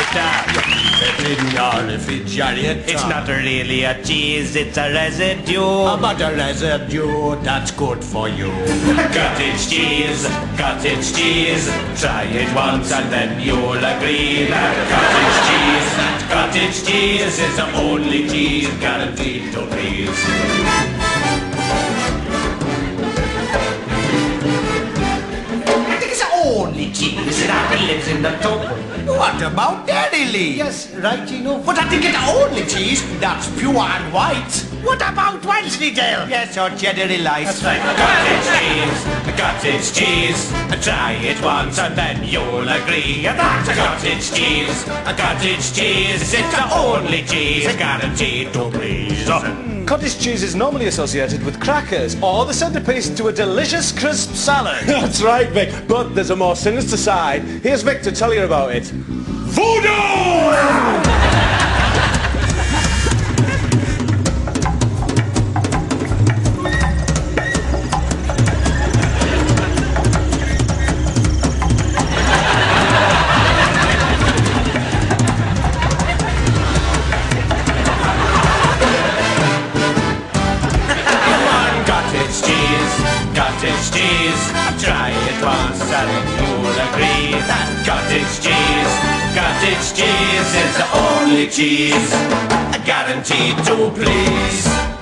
Keep it in your refrigerator. It's not really a cheese, it's a residue. A residue that's good for you. Cottage cheese, cottage cheese. Try it once and then you'll agree that cottage cheese, cottage cheese is the only cheese guaranteed to please. It's only cheese lives in the tub. What about Dairylea? Yes, right, Gino. But I think it's only cheese that's pure and white. What about Wensleydale? Yes, or Cheddar Light. That's right. Cottage cheese, cottage cheese. Try it once and then you'll agree that cottage cheese, cottage cheese is the only cheese guaranteed to please. Cottage cheese is normally associated with crackers or the centerpiece to a delicious crisp salad. That's right, Vic. But there's a more sinister side. Here's Vic to tell you about it. Voodoo! Cottage cheese, cottage cheese. Try it once and that cottage cheese, cottage cheese is the only cheese guaranteed to please.